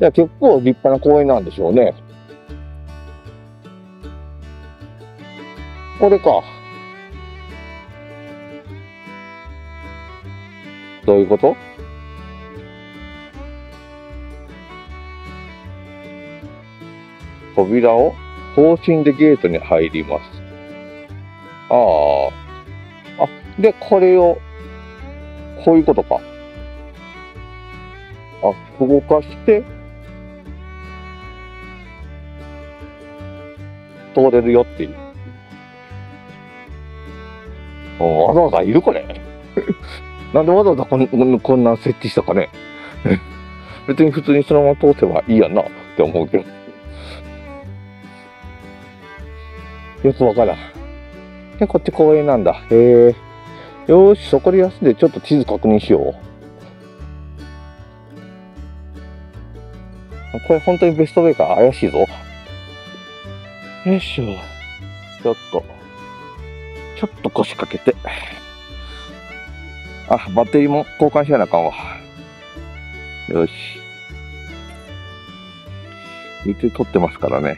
じゃあ結構立派な公園なんでしょうね。これか。どういうこと？扉を方針でゲートに入ります。ああ。あ、で、これを、こういうことか。あ、動かして、通れるよっていう。おわざわざいるこれ。なんでわざわざこんこんなん設置したかね。別に普通にそのまま通せばいいやんなって思うけど。よくわからん。で、こっち公園なんだ。へえ。よーし、そこで休んでちょっと地図確認しよう。これ本当にベストウェイか怪しいぞ。よいしょ。ちょっと、ちょっと腰掛けて。あ、バッテリーも交換しなあかんわ。よし。水取ってますからね。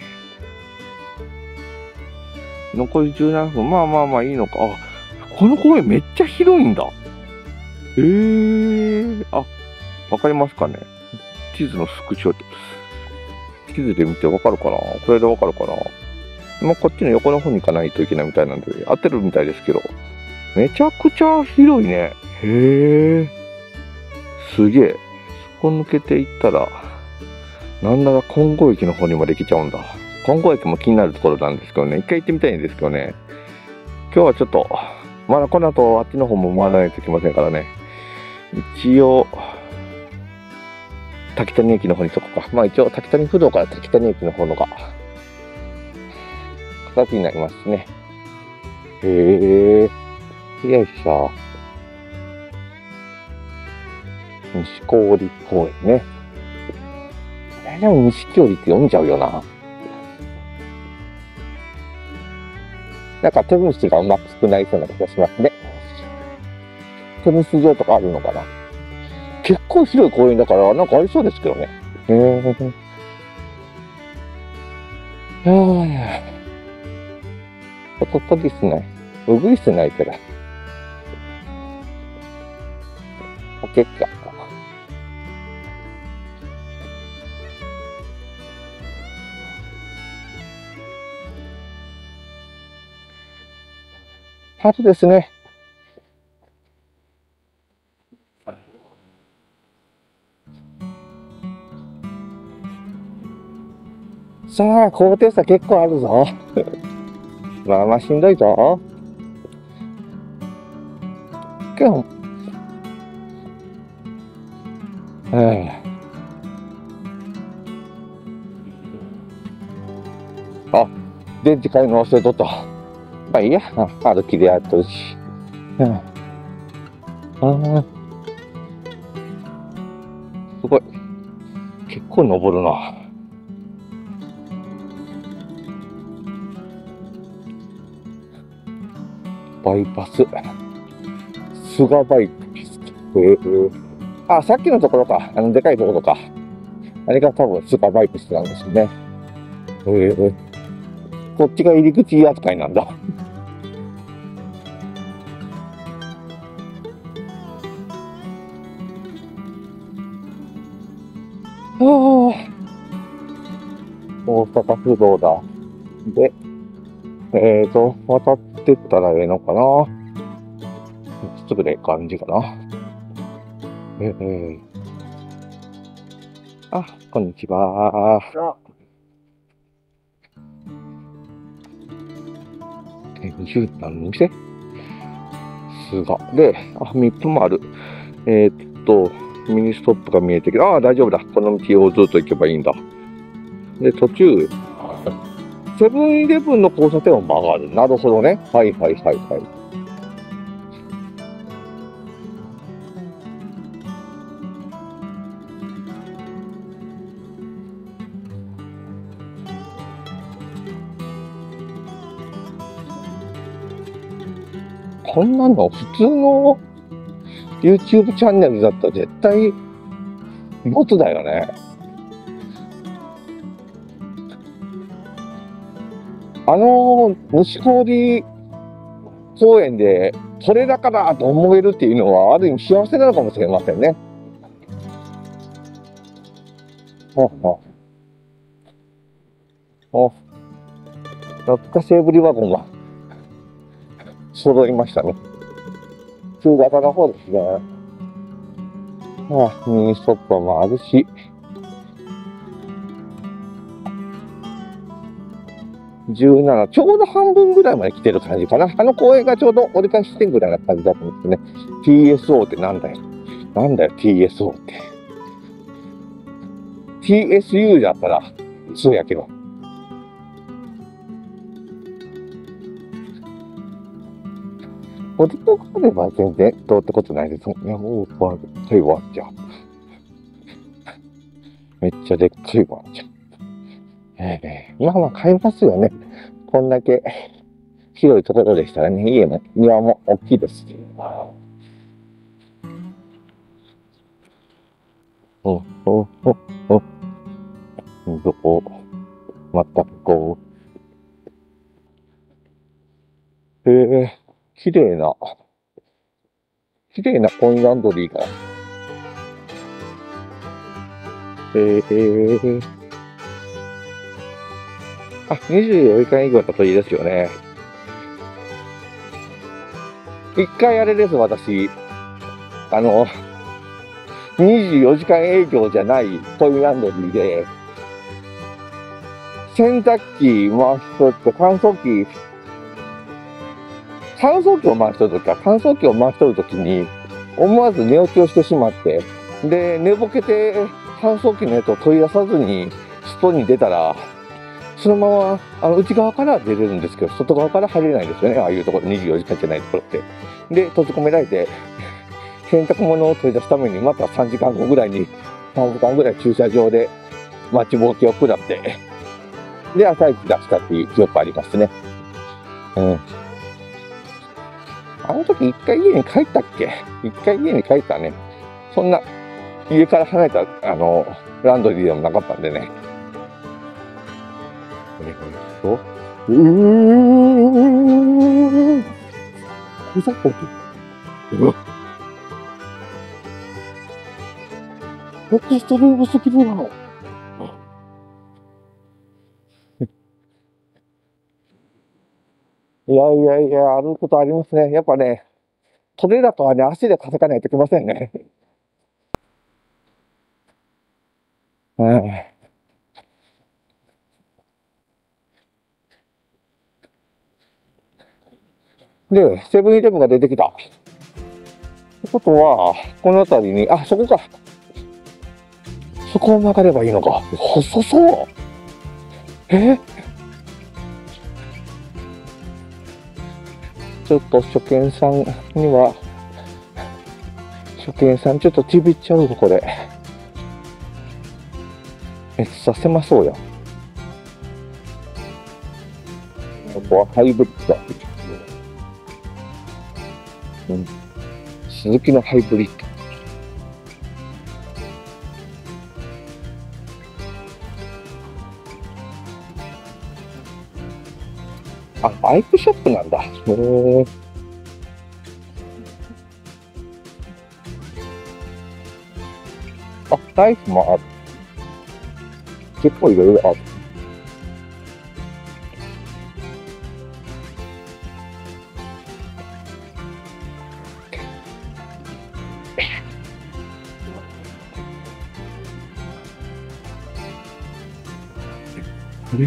残り17分。まあまあまあいいのか。あ、この公園めっちゃ広いんだ。ええー。あ、わかりますかね地図のスクショ。地図で見てわかるかなこれでわかるかなまあ、こっちの横の方に行かないといけないみたいなんで、合ってるみたいですけど。めちゃくちゃ広いね。へえ。すげえ。そこ抜けていったら、なんなら金剛駅の方にもできちゃうんだ。金剛駅も気になるところなんですけどね、一回行ってみたいんですけどね。今日はちょっと、まだこの後あっちの方も回らないといけませんからね。一応、滝谷駅の方にしとこうか。まあ一応、滝谷不動から滝谷駅の方のが、形になりますね。へえ。よいしょ。西郡公園ね。えでも西郡って読んじゃうよな。なんか手虫がうまくなりそうな気がしますね。テニス場とかあるのかな。結構広い公園だから、なんかありそうですけどね。へえ。はあ。ここですね。うぐいすないから。オッケーか。春ですね。さあ、高低差結構あるぞ。まあまあしんどいぞ。今日、ええあ、電池買いの忘れとった。まあいいや、歩きでやっとるし。うん、あ。すごい。結構登るな。バイパス。菅バイパス。えー、あ、さっきのところか。あの、でかいところか。あれが多分菅バイパスなんですよね。えー、こっちが入り口扱いなんだ。はあ、大阪府道だ。で、えーと、渡ってったらええのかなすぐで感じかな。えー、あ、こんにちは。え、20何の店？すが。で、あ、3つもある。えー、っと、ミニストップが見えてきて、ああ、大丈夫だ。この道をずっと行けばいいんだ。で、途中、セブンイレブンの交差点を曲がる。なるほどね。はいはいはいはい。こんなの普通の YouTube チャンネルだったら絶対ボツだよね。あの、西郡公園で取れ高だと思えるっていうのは、ある意味幸せなのかもしれませんね。ほほお、懐かしいエブリワゴンが揃いましたね。中型の方ですね。ああ、ミニストップもあるし。17、ちょうど半分ぐらいまで来てる感じかな。あの公園がちょうど折り返し地点ぐらいな感じだったんですね。TSO ってなんだよ。なんだよ、TSO って。TSU だったら、そうやけど。男があれば全然どうってことないですもんね。おー、わ、でっかいワンちゃん。めっちゃでっかいワンちゃん。ええまあまあ買いますよね。こんだけ 広いところでしたらね、家も庭も大きいですし。お、お、お、お。どこまたこう。へえ、綺麗な、綺麗なコインランドリーが。へえ。あ、24時間営業だといいですよね。一回あれです、私。あの、24時間営業じゃないコイランドリーで、洗濯機回しとって乾燥機、乾燥機を回しとるときは乾燥機を回しとるときに思わず寝落ちをしてしまって、で、寝ぼけて乾燥機のやつを取り出さずに外に出たら、そのまま、あの、内側から出れるんですけど、外側から入れないですよね。ああいうところ、24時間じゃないところって。で、閉じ込められて、洗濯物を取り出すために、また3時間後ぐらいに、3時間ぐらい駐車場で待ちぼうけを下って、で、朝一出したっていう記憶ありますね。うん。あの時一回家に帰ったっけ？一回家に帰ったね。そんな、家から離れた、あの、ランドリーでもなかったんでね。と、うーん。ふざけて。うわ。エクストリームすぎるな。いやいやいや、あることありますね。やっぱね、取れ高はね、足で稼がないといけませんね。うん。で、セブンイレブンが出てきた。ってことは、この辺りに、あ、そこか。そこを曲がればいいのか。細そう。え？ちょっと初見さんには、初見さんちょっとちびっちゃうぞ、これ。めっちゃ狭そうや。ここはハイブリッド。うん。鈴木のハイブリッド。あ、バイクショップなんだ。へえ。あ、ナイフもある。結構いろいろある。これ、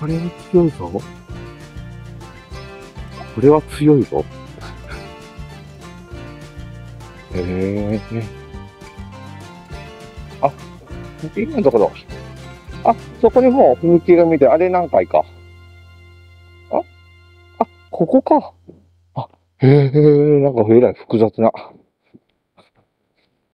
これは強いぞ。これは強いぞ。へえあ、今のところ。あ、そこにもう踏切が見て、あれ何回か。ああ、ここか。あ、へえ、なんかえらい複雑な。